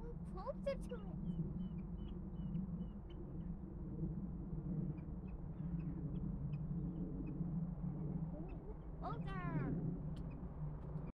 getting closer to it. Older.